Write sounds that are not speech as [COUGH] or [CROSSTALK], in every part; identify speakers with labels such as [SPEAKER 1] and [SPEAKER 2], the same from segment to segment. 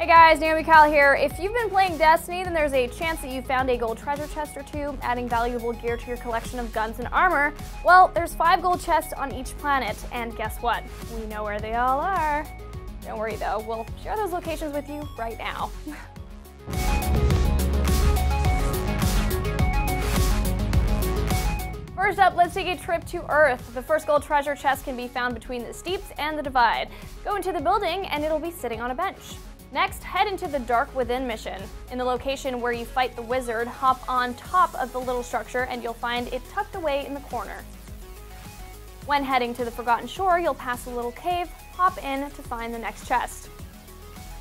[SPEAKER 1] Hey guys, Naomi Kyle here. If you've been playing Destiny, then there's a chance that you found a gold treasure chest or two, adding valuable gear to your collection of guns and armor. Well, there's five gold chests on each planet, and guess what? We know where they all are. Don't worry though, we'll share those locations with you right now. [LAUGHS] First up, let's take a trip to Earth. The first gold treasure chest can be found between the Steeps and the Divide. Go into the building and it'll be sitting on a bench. Next, head into the Dark Within mission. In the location where you fight the wizard, hop on top of the little structure and you'll find it tucked away in the corner. When heading to the Forgotten Shore, you'll pass a little cave, hop in to find the next chest.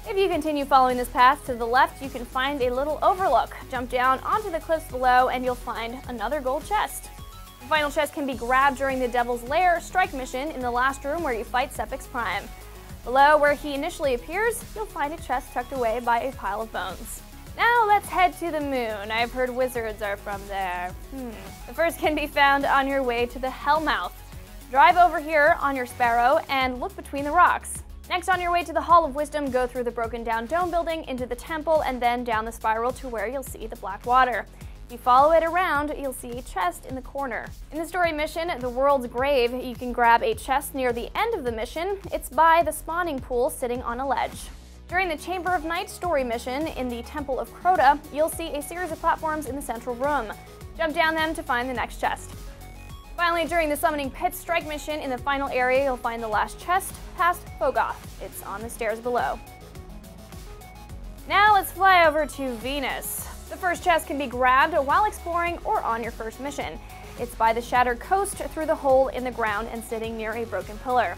[SPEAKER 1] If you continue following this path to the left, you can find a little overlook. Jump down onto the cliffs below and you'll find another gold chest. The final chest can be grabbed during the Devil's Lair strike mission in the last room where you fight Sepiks Prime. Below where he initially appears, you'll find a chest tucked away by a pile of bones. Now let's head to the moon. I've heard wizards are from there. Hmm. The first can be found on your way to the Hellmouth. Drive over here on your Sparrow and look between the rocks. Next, on your way to the Hall of Wisdom, go through the broken down dome building into the temple and then down the spiral to where you'll see the black water. If you follow it around, you'll see a chest in the corner. In the story mission, The World's Grave, you can grab a chest near the end of the mission. It's by the spawning pool sitting on a ledge. During the Chamber of Night story mission in the Temple of Crota, you'll see a series of platforms in the central room. Jump down them to find the next chest. Finally, during the Summoning Pit Strike mission in the final area, you'll find the last chest past Phogoth. It's on the stairs below. Now let's fly over to Venus. The first chest can be grabbed while exploring or on your first mission. It's by the shattered coast through the hole in the ground and sitting near a broken pillar.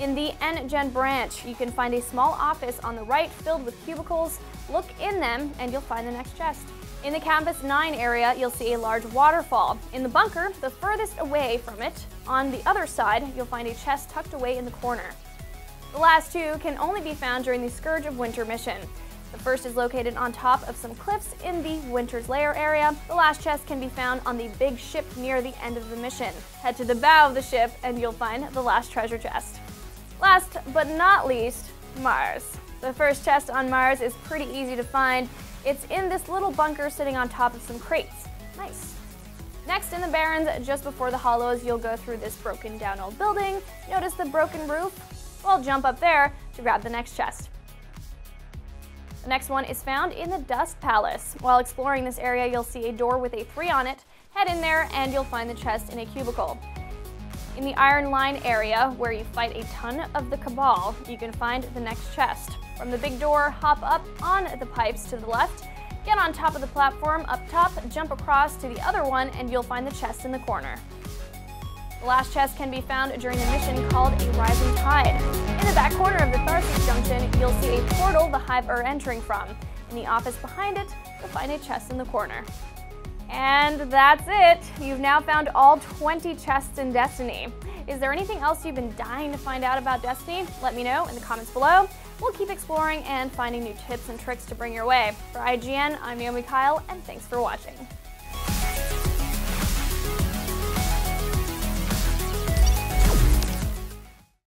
[SPEAKER 1] In the N-Gen branch, you can find a small office on the right filled with cubicles. Look in them and you'll find the next chest. In the Campus 9 area, you'll see a large waterfall. In the bunker, the furthest away from it, on the other side, you'll find a chest tucked away in the corner. The last two can only be found during the Scourge of Winter mission. The first is located on top of some cliffs in the Winter's Lair area. The last chest can be found on the big ship near the end of the mission. Head to the bow of the ship and you'll find the last treasure chest. Last but not least, Mars. The first chest on Mars is pretty easy to find. It's in this little bunker sitting on top of some crates. Nice. Next in the Barrens, just before the Hollows, you'll go through this broken down old building. Notice the broken roof? Well, jump up there to grab the next chest. The next one is found in the Dust Palace. While exploring this area, you'll see a door with a 3 on it. Head in there and you'll find the chest in a cubicle. In the Iron Line area, where you fight a ton of the Cabal, you can find the next chest. From the big door, hop up on the pipes to the left, get on top of the platform up top, jump across to the other one, and you'll find the chest in the corner. The last chest can be found during a mission called a Rising Tide. In the back corner of the see a portal the Hive are entering from. In the office behind it, you'll find a chest in the corner. And that's it! You've now found all 20 chests in Destiny. Is there anything else you've been dying to find out about Destiny? Let me know in the comments below. We'll keep exploring and finding new tips and tricks to bring your way. For IGN, I'm Naomi Kyle, and thanks for watching.